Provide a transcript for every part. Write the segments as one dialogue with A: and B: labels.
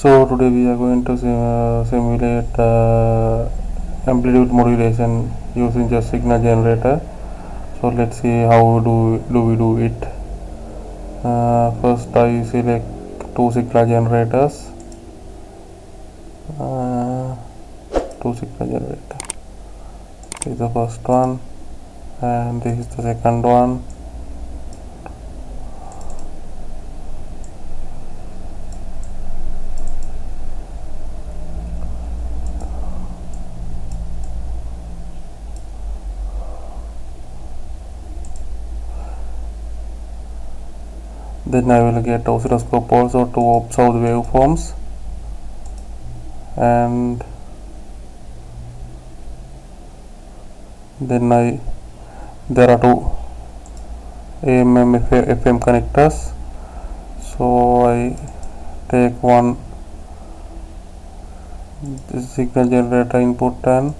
A: so today we are going to sim uh, simulate uh, amplitude modulation using just signal generator. So let's see how do do we do it. Uh, first I select two signal generators. Uh, two signal generator. This is the first one and this is the second one then I will get oscilloscope also to observe the waveforms. And then I there are two AMM FM connectors. So I take one signal generator input and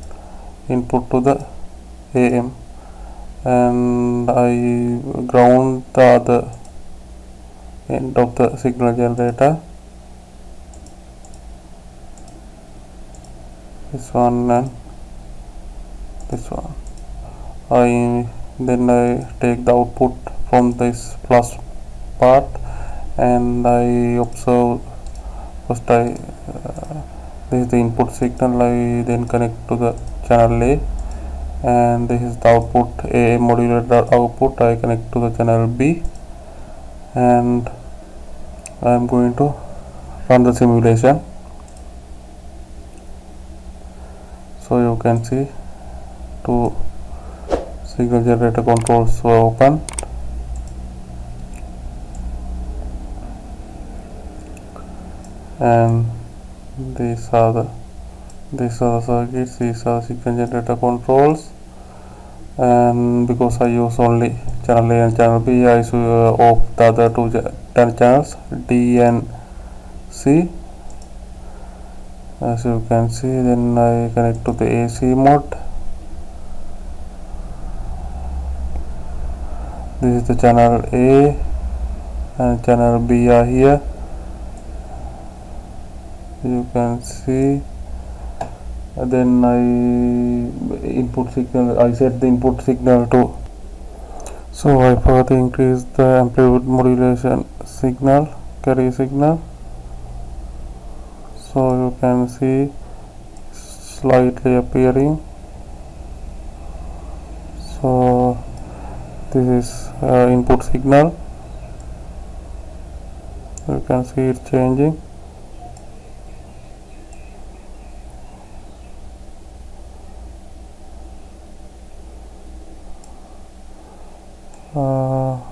A: input to the AM and I ground the other end of the signal generator. This one and this one. I then I take the output from this plus part and I observe first I uh, this is the input signal I then connect to the channel A and this is the output A modulator output I connect to the channel B and I am going to run the simulation. So you can see two signal generator controls were open. And these are the these are the circuits these are signal generator controls and because I use only channel A and channel B I uh, off the other two 10 channels D and C. As you can see then I connect to the AC mode. This is the channel A and channel B are here. You can see then I input signal I set the input signal to so I further increase the amplitude modulation signal carrier signal. So you can see slightly appearing. So this is uh, input signal. You can see it changing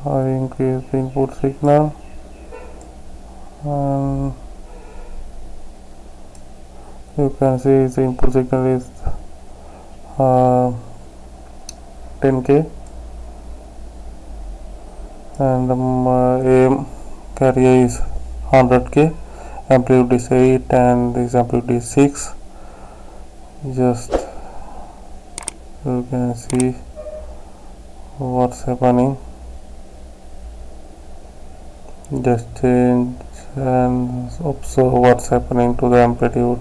A: I increase the input signal and you can see the input signal is uh, 10k and um, uh, AM carrier is 100k amplitude is 8 and this amplitude is 6 just you can see what's happening just change and observe what's happening to the amplitude.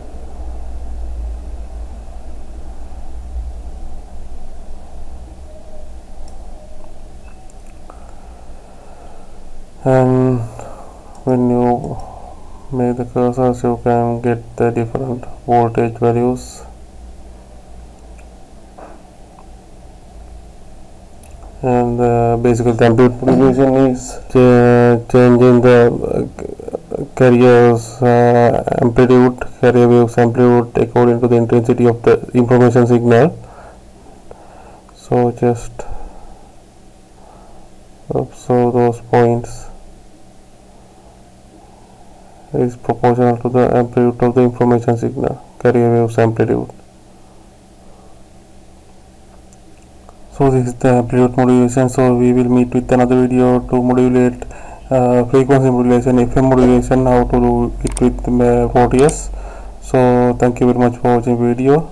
A: And when you make the cursors you can get the different voltage values. And uh, basically the amplitude modulation is ch changing the uh, carrier's uh, amplitude carrier waves amplitude according to the intensity of the information signal. So just observe those points. Is proportional to the amplitude of the information signal carrier waves amplitude. So this is the amplitude modulation. So we will meet with another video to modulate uh, frequency modulation fm modulation how to do it with uh, Proteus so thank you very much for watching video